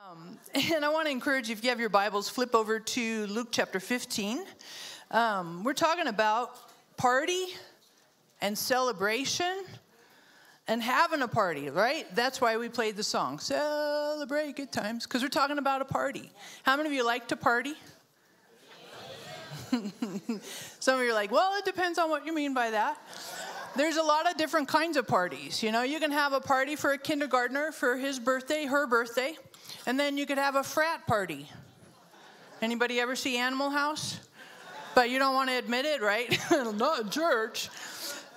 Um, and I want to encourage you, if you have your Bibles, flip over to Luke chapter 15. Um, we're talking about party and celebration and having a party, right? That's why we played the song, Celebrate Good Times, because we're talking about a party. How many of you like to party? Some of you are like, well, it depends on what you mean by that. There's a lot of different kinds of parties. You know, you can have a party for a kindergartner for his birthday, her birthday, and then you could have a frat party. Anybody ever see Animal House? But you don't want to admit it, right? Not church.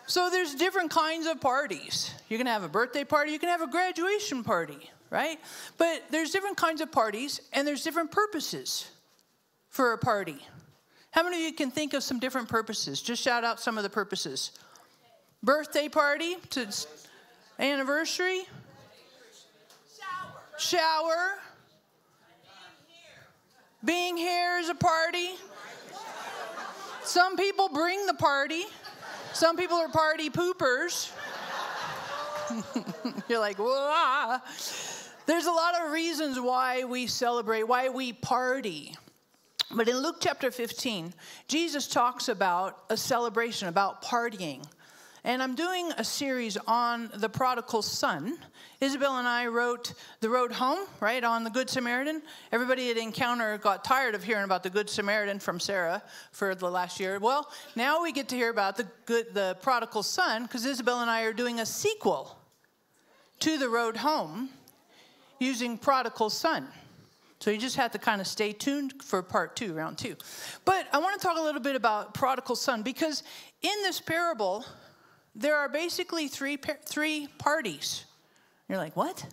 So there's different kinds of parties. You can have a birthday party, you can have a graduation party, right? But there's different kinds of parties and there's different purposes for a party. How many of you can think of some different purposes? Just shout out some of the purposes. Birthday party to anniversary. Shower. Shower. Being here is a party. Some people bring the party. Some people are party poopers. You're like, Wah. There's a lot of reasons why we celebrate, why we party. But in Luke chapter 15, Jesus talks about a celebration, about partying. And I'm doing a series on the prodigal son. Isabel and I wrote The Road Home, right, on the Good Samaritan. Everybody at Encounter got tired of hearing about the Good Samaritan from Sarah for the last year. Well, now we get to hear about the good the prodigal son because Isabel and I are doing a sequel to The Road Home using prodigal son. So you just have to kind of stay tuned for part two, round two. But I want to talk a little bit about prodigal son because in this parable, there are basically three, three parties. You're like, what?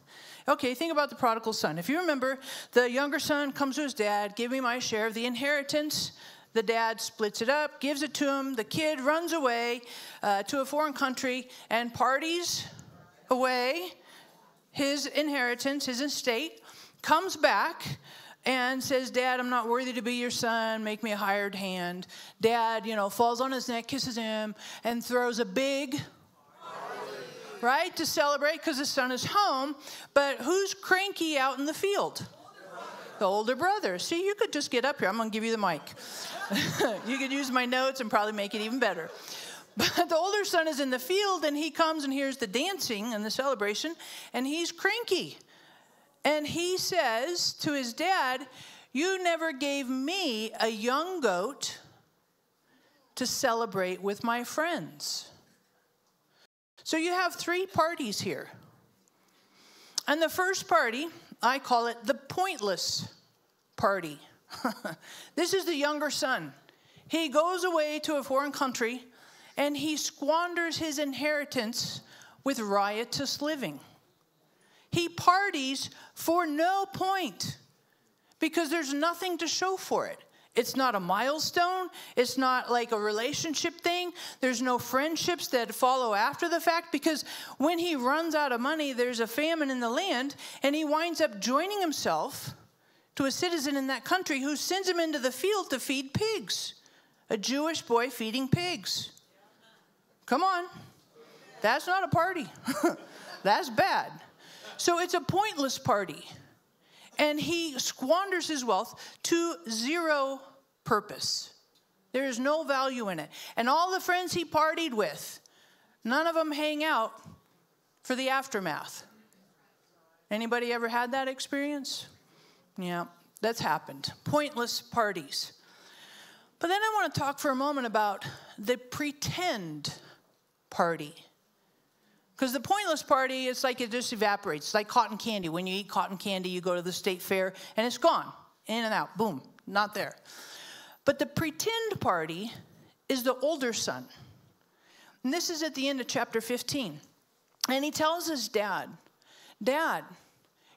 Okay, think about the prodigal son. If you remember, the younger son comes to his dad, give me my share of the inheritance. The dad splits it up, gives it to him. The kid runs away uh, to a foreign country and parties away his inheritance, his estate, comes back and says, Dad, I'm not worthy to be your son. Make me a hired hand. Dad, you know, falls on his neck, kisses him, and throws a big right to celebrate because the son is home. But who's cranky out in the field? The older brother. See, you could just get up here. I'm going to give you the mic. you could use my notes and probably make it even better. But the older son is in the field and he comes and hears the dancing and the celebration, and he's cranky. And he says to his dad, You never gave me a young goat to celebrate with my friends. So you have three parties here. And the first party, I call it the pointless party. this is the younger son. He goes away to a foreign country and he squanders his inheritance with riotous living. He parties for no point because there's nothing to show for it. It's not a milestone. It's not like a relationship thing. There's no friendships that follow after the fact because when he runs out of money, there's a famine in the land, and he winds up joining himself to a citizen in that country who sends him into the field to feed pigs. A Jewish boy feeding pigs. Come on. That's not a party. That's bad. So it's a pointless party. And he squanders his wealth to zero purpose. There is no value in it. And all the friends he partied with, none of them hang out for the aftermath. Anybody ever had that experience? Yeah, that's happened. Pointless parties. But then I want to talk for a moment about the pretend party. Because the pointless party, it's like it just evaporates. It's like cotton candy. When you eat cotton candy, you go to the state fair and it's gone, in and out, boom, not there. But the pretend party is the older son. And this is at the end of chapter 15. And he tells his dad, Dad,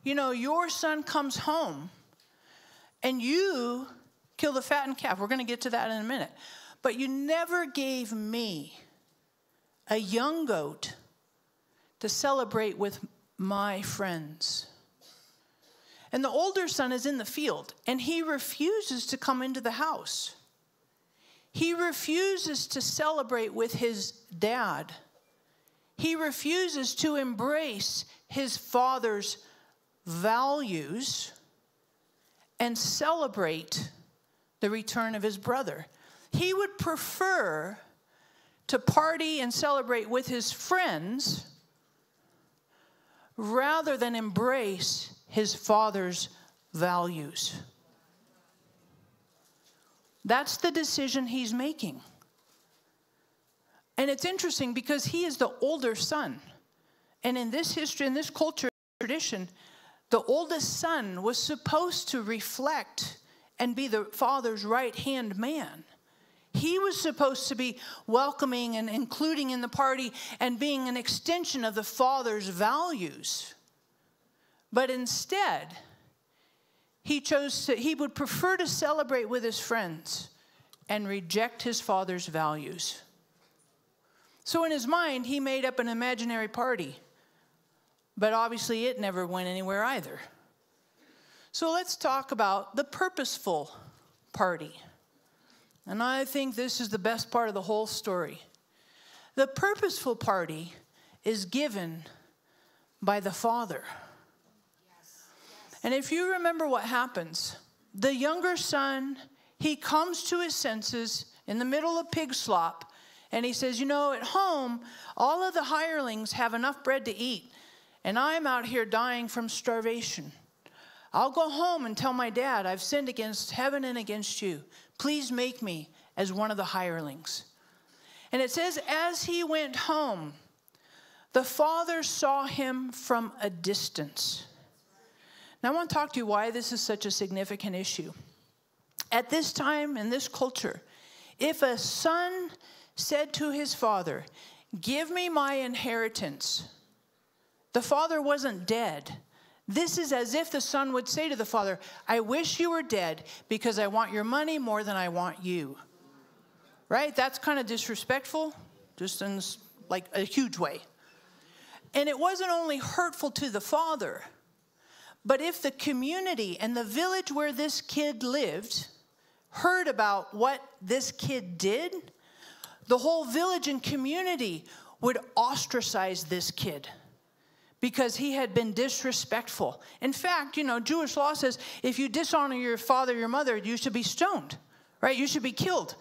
you know, your son comes home and you kill the fattened calf. We're going to get to that in a minute. But you never gave me a young goat to celebrate with my friends. And the older son is in the field, and he refuses to come into the house. He refuses to celebrate with his dad. He refuses to embrace his father's values and celebrate the return of his brother. He would prefer to party and celebrate with his friends rather than embrace his father's values. That's the decision he's making. And it's interesting because he is the older son. And in this history, in this culture tradition, the oldest son was supposed to reflect and be the father's right hand man. He was supposed to be welcoming and including in the party and being an extension of the father's values. But instead, he chose to, he would prefer to celebrate with his friends and reject his father's values. So in his mind, he made up an imaginary party. But obviously, it never went anywhere either. So let's talk about the purposeful party. And I think this is the best part of the whole story. The purposeful party is given by the Father. And if you remember what happens, the younger son, he comes to his senses in the middle of pig slop, and he says, You know, at home, all of the hirelings have enough bread to eat, and I'm out here dying from starvation. I'll go home and tell my dad, I've sinned against heaven and against you. Please make me as one of the hirelings. And it says, as he went home, the father saw him from a distance. Now, I want to talk to you why this is such a significant issue. At this time in this culture, if a son said to his father, Give me my inheritance, the father wasn't dead. This is as if the son would say to the father, I wish you were dead because I want your money more than I want you. Right? That's kind of disrespectful, just in like a huge way. And it wasn't only hurtful to the father, but if the community and the village where this kid lived heard about what this kid did, the whole village and community would ostracize this kid because he had been disrespectful. In fact, you know, Jewish law says if you dishonor your father your mother, you should be stoned, right? You should be killed.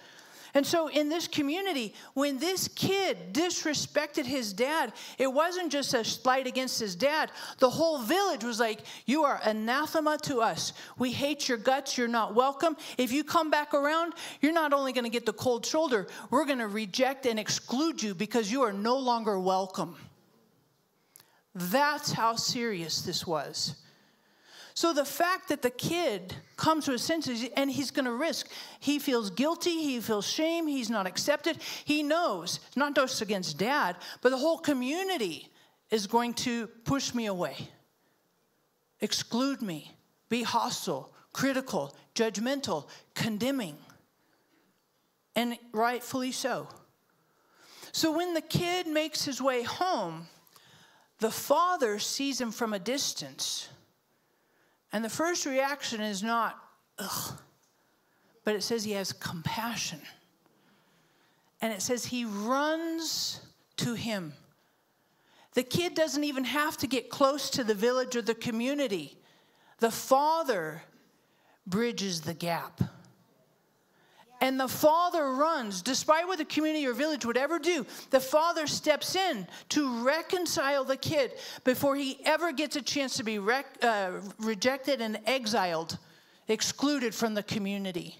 And so, in this community, when this kid disrespected his dad, it wasn't just a slight against his dad. The whole village was like, You are anathema to us. We hate your guts. You're not welcome. If you come back around, you're not only going to get the cold shoulder, we're going to reject and exclude you because you are no longer welcome. That's how serious this was. So the fact that the kid comes to his senses and he's going to risk, he feels guilty, he feels shame, he's not accepted. He knows, not just against dad, but the whole community is going to push me away, exclude me, be hostile, critical, judgmental, condemning. And rightfully so. So when the kid makes his way home, the father sees him from a distance and the first reaction is not, ugh, but it says he has compassion. And it says he runs to him. The kid doesn't even have to get close to the village or the community. The father bridges the gap. And the father runs, despite what the community or village would ever do, the father steps in to reconcile the kid before he ever gets a chance to be rec- uh, rejected and exiled, excluded from the community.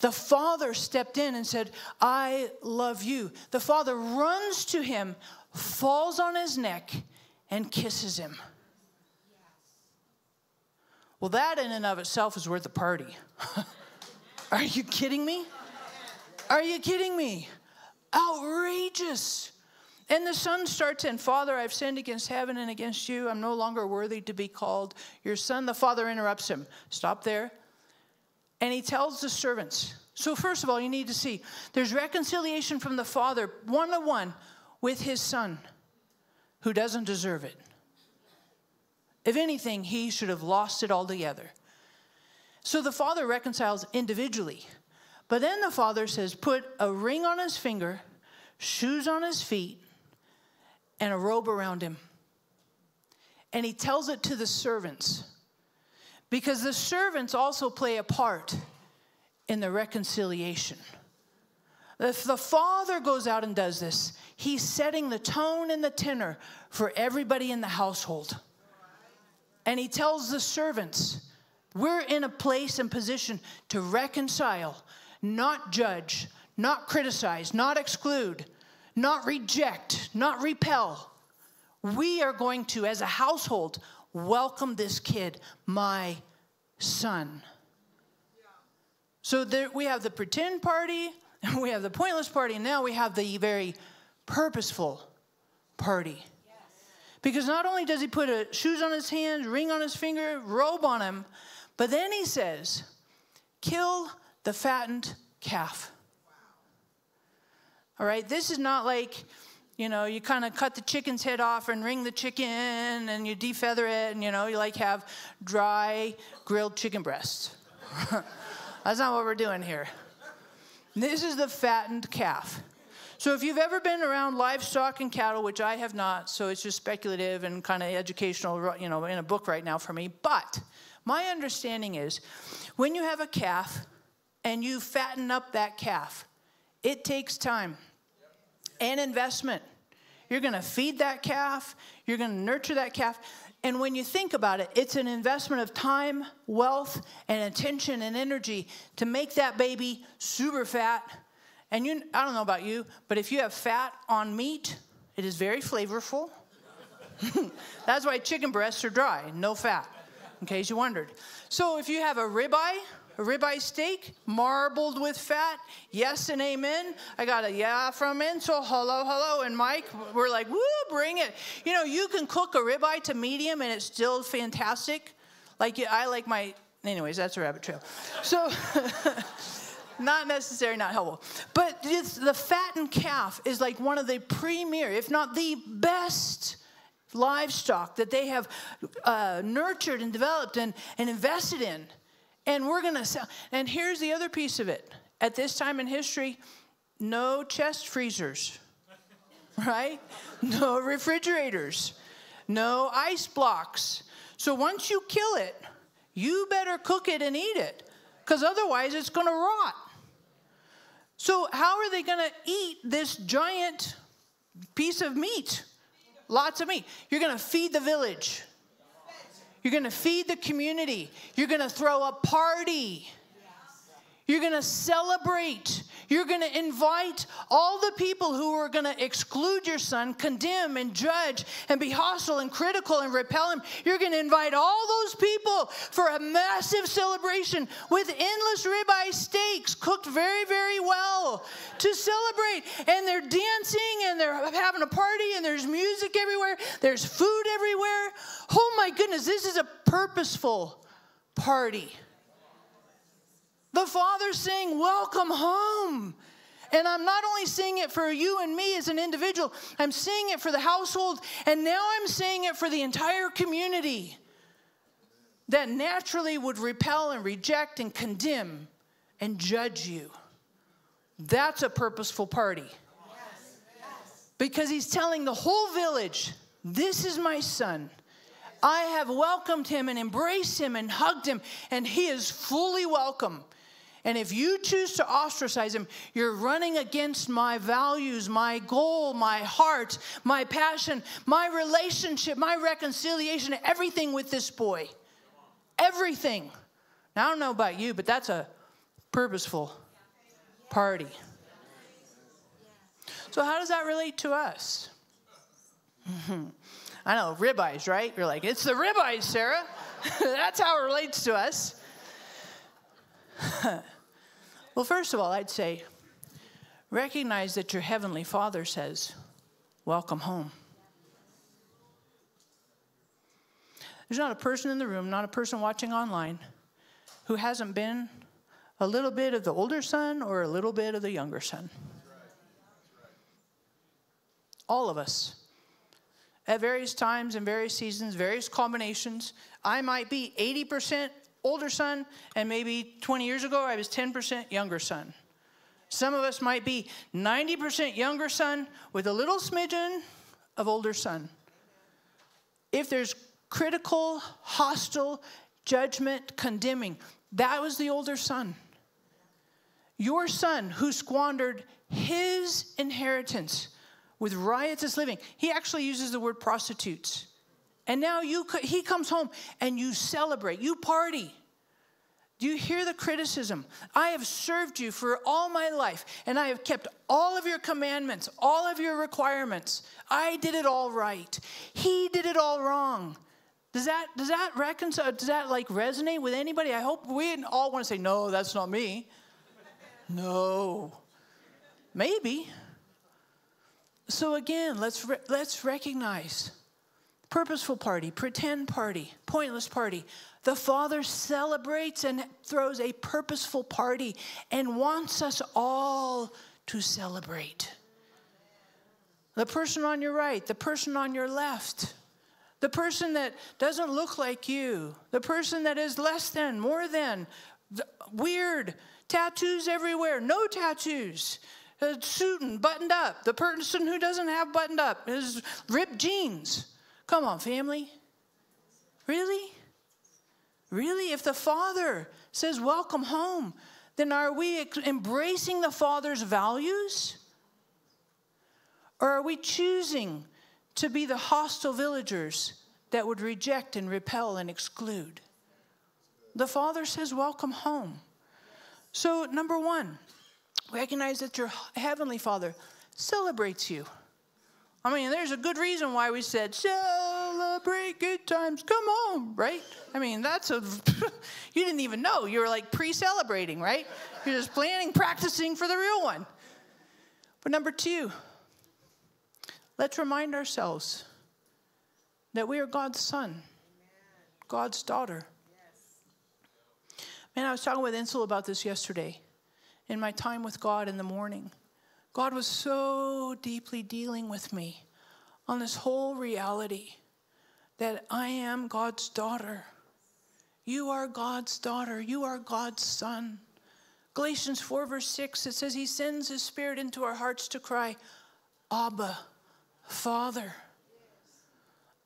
The father stepped in and said, I love you. The father runs to him, falls on his neck, and kisses him. Well, that in and of itself is worth a party. Are you kidding me? Are you kidding me? Outrageous. And the son starts in, Father, I've sinned against heaven and against you. I'm no longer worthy to be called your son. The father interrupts him. Stop there. And he tells the servants. So, first of all, you need to see there's reconciliation from the father, one to one, with his son, who doesn't deserve it. If anything, he should have lost it altogether. So the father reconciles individually. But then the father says, put a ring on his finger, shoes on his feet, and a robe around him. And he tells it to the servants Because the servants also play a part in the reconciliation. If the father goes out and does this, he's setting the tone and the tenor for everybody in the household. And he tells the servants, we're in a place and position to reconcile, not judge, not criticize, not exclude, not reject, not repel. We are going to, as a household, welcome this kid, my son. So there, we have the pretend party, and we have the pointless party, and now we have the very purposeful party. Because not only does he put a, shoes on his hands, ring on his finger, robe on him, but then he says, kill the fattened calf. All right, this is not like, you know, you kind of cut the chicken's head off and wring the chicken and you defeather it and, you know, you like have dry grilled chicken breasts. That's not what we're doing here. This is the fattened calf. So if you've ever been around livestock and cattle, which I have not, so it's just speculative and kind of educational, you know, in a book right now for me. But my understanding is when you have a calf and you fatten up that calf, it takes time and investment. You're going to feed that calf, you're going to nurture that calf. And when you think about it, it's an investment of time, wealth, and attention and energy to make that baby super fat. And you, I don't know about you, but if you have fat on meat, it is very flavorful. That's why chicken breasts are dry, no fat, in case you wondered. So if you have a ribeye, a ribeye steak, marbled with fat. Yes and amen. I got a yeah from. So hello, hello. And Mike, we're like, woo, bring it. You know, you can cook a ribeye to medium and it's still fantastic. Like I like my, anyways, that's a rabbit trail. So. not necessary, not helpful. But the fattened calf is like one of the premier, if not the best livestock that they have uh, nurtured and developed and, and invested in. And we're going to sell. And here's the other piece of it. At this time in history, no chest freezers, right? No refrigerators, no ice blocks. So once you kill it, you better cook it and eat it because otherwise it's going to rot. So, how are they going to eat this giant piece of meat? Lots of meat. You're going to feed the village. You're going to feed the community. You're going to throw a party. You're going to celebrate. You're going to invite all the people who are going to exclude your son, condemn and judge and be hostile and critical and repel him. You're going to invite all those people for a massive celebration with endless ribeye steaks cooked very, very well to celebrate. And they're dancing and they're having a party and there's music everywhere, there's food everywhere. Oh my goodness, this is a purposeful party. The Father's saying, Welcome home. And I'm not only saying it for you and me as an individual, I'm saying it for the household, and now I'm saying it for the entire community that naturally would repel and reject and condemn and judge you. That's a purposeful party. Because he's telling the whole village, This is my son. I have welcomed him and embraced him and hugged him, and he is fully welcome. And if you choose to ostracize him, you're running against my values, my goal, my heart, my passion, my relationship, my reconciliation, everything with this boy. Everything. Now, I don't know about you, but that's a purposeful party. So, how does that relate to us? I know, ribeyes, right? You're like, it's the ribeyes, Sarah. that's how it relates to us. well, first of all, I'd say recognize that your Heavenly Father says, Welcome home. There's not a person in the room, not a person watching online, who hasn't been a little bit of the older son or a little bit of the younger son. All of us. At various times and various seasons, various combinations. I might be 80% older son, and maybe 20 years ago, I was 10% younger son. Some of us might be 90% younger son with a little smidgen of older son. If there's critical, hostile, judgment, condemning. That was the older son. Your son who squandered his inheritance with riotous living. He actually uses the word prostitutes. And now you he comes home and you celebrate, you party. Do you hear the criticism? I have served you for all my life, and I have kept all of your commandments, all of your requirements. I did it all right. He did it all wrong. Does that does that reconcile? Does that like resonate with anybody? I hope we all want to say, "No, that's not me." no, maybe. So again, let's re- let's recognize purposeful party, pretend party, pointless party. The Father celebrates and throws a purposeful party and wants us all to celebrate. The person on your right, the person on your left, the person that doesn't look like you, the person that is less than, more than, weird, tattoos everywhere, no tattoos, a suit and buttoned up, the person who doesn't have buttoned up is ripped jeans. Come on, family. Really? Really? If the Father says, Welcome home, then are we embracing the Father's values? Or are we choosing to be the hostile villagers that would reject and repel and exclude? The Father says, Welcome home. So, number one, recognize that your Heavenly Father celebrates you. I mean, there's a good reason why we said, celebrate good times, come home, right? I mean, that's a, you didn't even know. You were like pre celebrating, right? You're just planning, practicing for the real one. But number two, let's remind ourselves that we are God's son, God's daughter. Man, I was talking with Insel about this yesterday in my time with God in the morning. God was so deeply dealing with me on this whole reality that I am God's daughter. You are God's daughter. You are God's son. Galatians 4, verse 6, it says, He sends His Spirit into our hearts to cry, Abba, Father.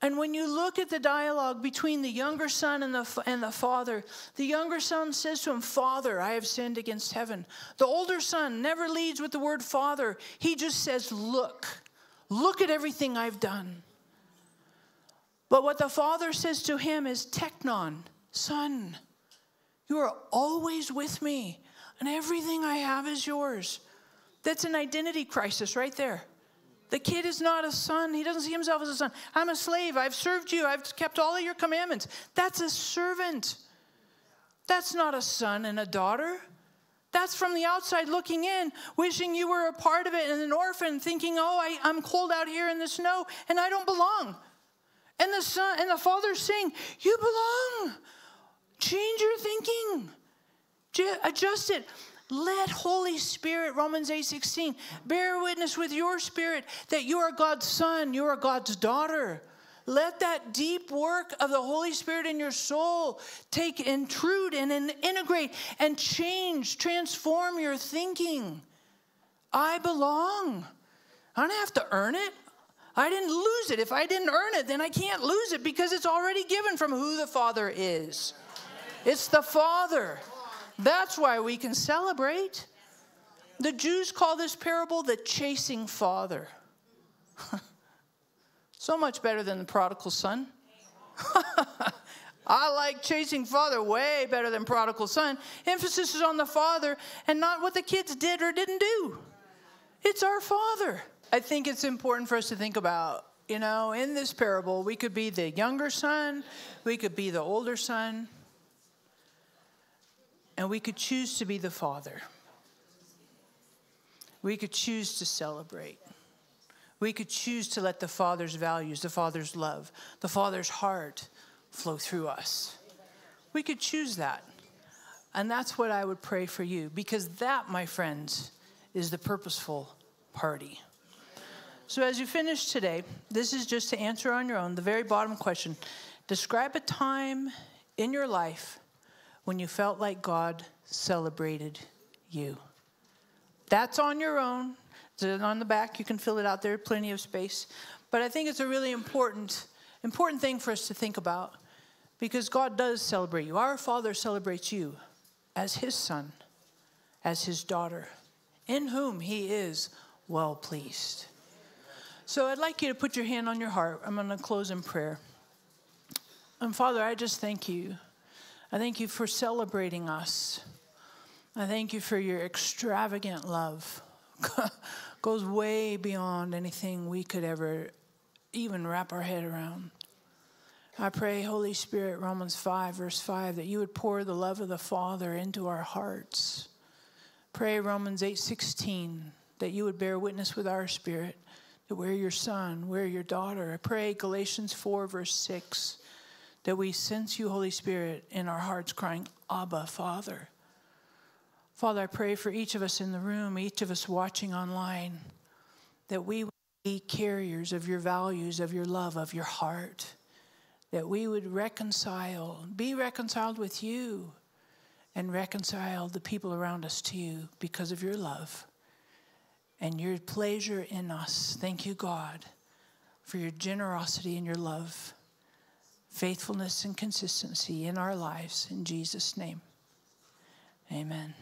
And when you look at the dialogue between the younger son and the, and the father, the younger son says to him, Father, I have sinned against heaven. The older son never leads with the word father. He just says, Look, look at everything I've done. But what the father says to him is, Teknon, son, you are always with me, and everything I have is yours. That's an identity crisis right there. The kid is not a son. He doesn't see himself as a son. I'm a slave. I've served you. I've kept all of your commandments. That's a servant. That's not a son and a daughter. That's from the outside looking in, wishing you were a part of it, and an orphan thinking, oh, I, I'm cold out here in the snow and I don't belong. And the son and the father saying, You belong. Change your thinking. Adjust it. Let Holy Spirit, Romans 8 16, bear witness with your spirit that you are God's son, you are God's daughter. Let that deep work of the Holy Spirit in your soul take, intrude, and integrate and change, transform your thinking. I belong. I don't have to earn it. I didn't lose it. If I didn't earn it, then I can't lose it because it's already given from who the Father is. It's the Father. That's why we can celebrate. The Jews call this parable the chasing father. so much better than the prodigal son. I like chasing father way better than prodigal son. Emphasis is on the father and not what the kids did or didn't do. It's our father. I think it's important for us to think about, you know, in this parable, we could be the younger son, we could be the older son. And we could choose to be the Father. We could choose to celebrate. We could choose to let the Father's values, the Father's love, the Father's heart flow through us. We could choose that. And that's what I would pray for you, because that, my friends, is the purposeful party. So, as you finish today, this is just to answer on your own the very bottom question Describe a time in your life when you felt like God celebrated you. That's on your own. It's on the back. You can fill it out there, plenty of space. But I think it's a really important, important thing for us to think about Because God does celebrate you. Our Father celebrates you as His son, as His daughter, in whom He is well pleased. So I'd like you to put your hand on your heart. I'm going to close in prayer. And Father, I just thank you. I thank you for celebrating us. I thank you for your extravagant love. Goes way beyond anything we could ever even wrap our head around. I pray, Holy Spirit, Romans 5, verse 5, that you would pour the love of the Father into our hearts. Pray, Romans 8, 16, that you would bear witness with our spirit that we're your son, we're your daughter. I pray, Galatians 4, verse 6, that we sense you, Holy Spirit, in our hearts crying, Abba, Father. Father, I pray for each of us in the room, each of us watching online, that we would be carriers of your values, of your love, of your heart that we would reconcile, be reconciled with you, and reconcile the people around us to you because of your love and your pleasure in us. Thank you, God, for your generosity and your love, faithfulness and consistency in our lives. In Jesus' name, amen.